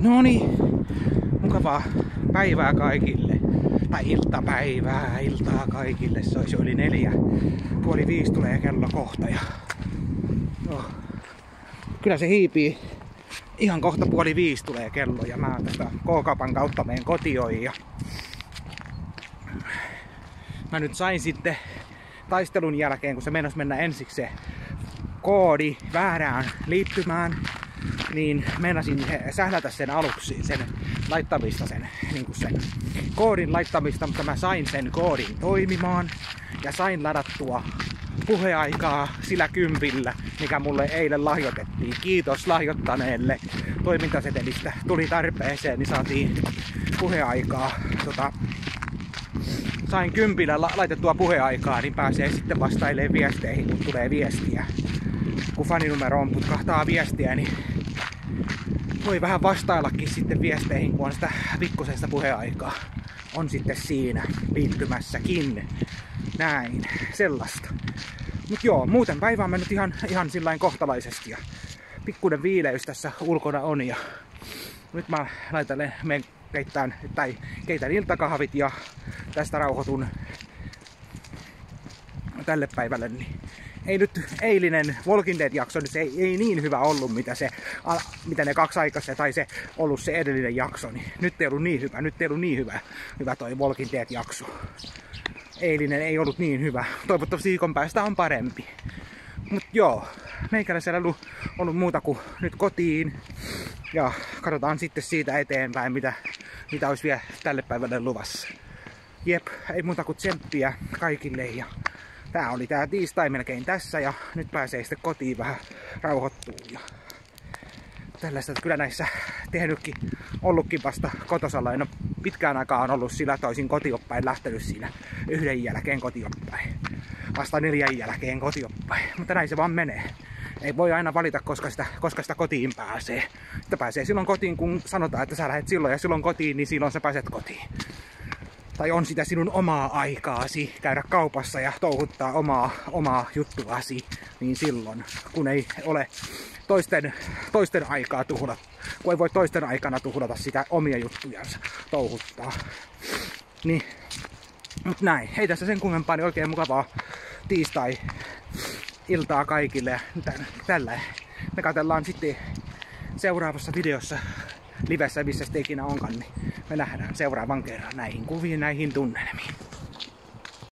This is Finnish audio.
No niin, mukavaa päivää kaikille. Tai iltapäivää, iltaa kaikille. Se olisi yli neljä. Puoli viisi tulee kello kohta. Ja... No. Kyllä se hiipii. Ihan kohta puoli viisi tulee kello ja mä tästä K-kaupan kautta meen kotioin. Ja... Mä nyt sain sitten taistelun jälkeen, kun se mennessä mennä ensiksi se koodi väärään liittymään, niin meinasin sählätä sen aluksi, sen laittamista, sen, niin kuin sen koodin laittamista, mutta mä sain sen koodin toimimaan ja sain ladattua puheaikaa sillä kympillä, mikä mulle eilen lahjoitettiin. Kiitos lahjoittaneelle toimintasetelistä. Tuli tarpeeseen, niin saatiin puheaikaa. Tota, sain kympillä la- laitettua puheaikaa, niin pääsee sitten vastailemaan viesteihin, kun tulee viestiä. Kun faninumero on putkahtaa viestiä, niin voi vähän vastaillakin sitten viesteihin, kun on sitä pikkusesta puheaikaa. On sitten siinä liittymässäkin. Näin, sellaista. Mut joo, muuten päivä on mennyt ihan, ihan sillain kohtalaisesti ja pikkuinen viileys tässä ulkona on ja nyt mä laitan menen keittään, tai keitän iltakahvit ja tästä rauhoitun tälle päivälle, niin ei nyt eilinen Walking Dead-jakso, se ei, ei niin hyvä ollut, mitä, se, mitä ne kaksi aikaisemmin, tai se ollut se edellinen jakso, niin nyt ei ollut niin hyvä, nyt ei ollut niin hyvä, hyvä toi Walking Dead-jakso. Eilinen ei ollut niin hyvä. Toivottavasti viikon päästä on parempi. Mut joo, meikäläisellä ollut, ollut muuta kuin nyt kotiin. Ja katsotaan sitten siitä eteenpäin, mitä, mitä olisi vielä tälle päivälle luvassa. Jep, ei muuta kuin tsemppiä kaikille ja tää oli tää tiistai melkein tässä ja nyt pääsee sitten kotiin vähän rauhoittuun ja tällaista, kyllä näissä tehnytkin, ollutkin vasta kotosalla. En ole pitkään aikaan ollut sillä toisin kotioppäin lähtenyt siinä yhden jälkeen kotioppäin. Vasta neljän jälkeen kotioppäin. Mutta näin se vaan menee. Ei voi aina valita, koska sitä, koska sitä kotiin pääsee. Sitä pääsee silloin kotiin, kun sanotaan, että sä lähdet silloin ja silloin kotiin, niin silloin sä pääset kotiin tai on sitä sinun omaa aikaasi käydä kaupassa ja touhuttaa omaa, omaa juttuasi, niin silloin, kun ei ole toisten, toisten aikaa tuhlata, kun ei voi toisten aikana tuhlata sitä omia juttujansa touhuttaa. Niin, mut näin. Ei tässä sen kummempaa, niin oikein mukavaa tiistai iltaa kaikille tällä. Me katsellaan sitten seuraavassa videossa livessä, missä sitten ikinä onkaan, niin me nähdään seuraavan kerran näihin kuviin, näihin tunnelmiin.